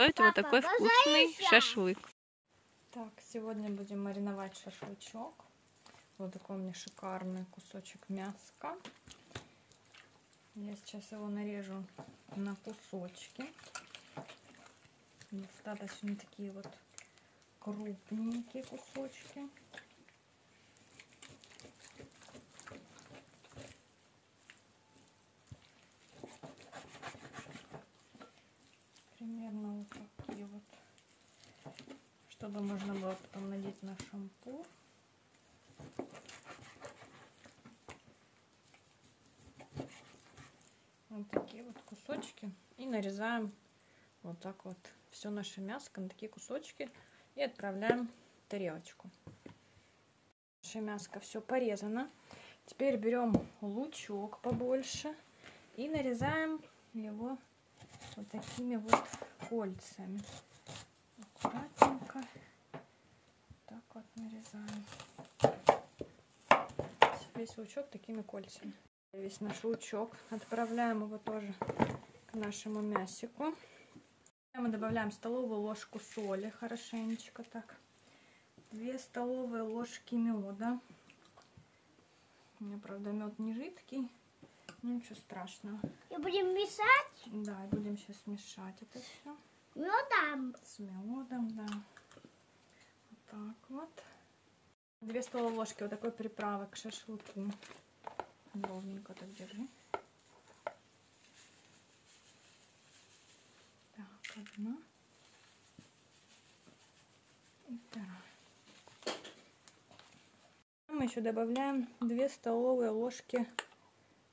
Готовить вот Папа, такой вкусный шашлык. Так, сегодня будем мариновать шашлычок. Вот такой у меня шикарный кусочек мяска. Я сейчас его нарежу на кусочки. Достаточно такие вот крупненькие кусочки. Примерно вот такие вот чтобы можно было потом надеть на шампур. Вот такие вот кусочки. И нарезаем вот так вот все наше мяско на такие кусочки и отправляем в тарелочку. Наше мяско все порезано. Теперь берем лучок побольше и нарезаем его вот такими вот кольцами аккуратненько так вот нарезаем весь лучок такими кольцами. Весь наш лучок отправляем его тоже к нашему мясику. Мы добавляем столовую ложку соли хорошенечко так. 2 столовые ложки меда. У меня правда мед не жидкий ну ничего страшного. И будем мешать? Да будем сейчас мешать это все медом. с медом, да. Две столовые ложки вот такой приправы к шашлыку. Ровненько так держи. Так, одна. И вторая. Мы еще добавляем две столовые ложки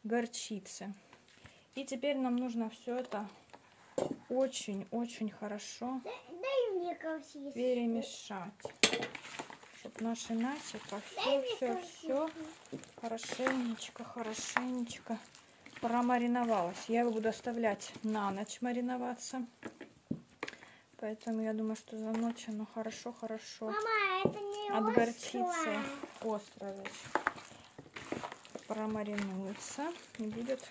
горчицы. И теперь нам нужно все это очень-очень хорошо перемешать чтобы наше мясо все, все, все хорошенечко, хорошенечко промариновалось. Я его буду оставлять на ночь мариноваться. Поэтому я думаю, что за ночь оно хорошо-хорошо Мама, это не от горчицы острая промаринуется. И будет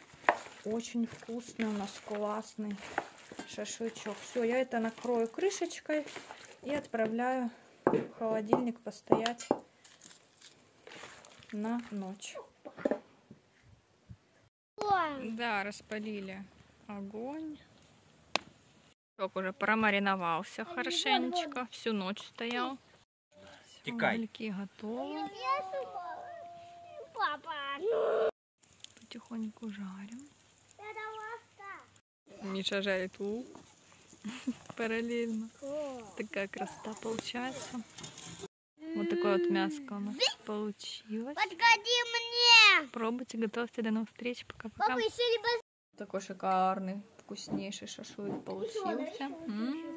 очень вкусный у нас классный шашлычок. Все, я это накрою крышечкой и отправляю в холодильник постоять на ночь. Да, распалили огонь. Шашлычок уже промариновался хорошенечко. Всю ночь стоял. Текай. готовы. Потихоньку жарим. Миша жарит лук. Параллельно. Такая красота получается. Вот такое вот мяско у нас получилось. Подгоди мне. Пробуйте, готовьте. До новых встреч. Пока-пока. Такой шикарный, вкуснейший шашлык получился. М.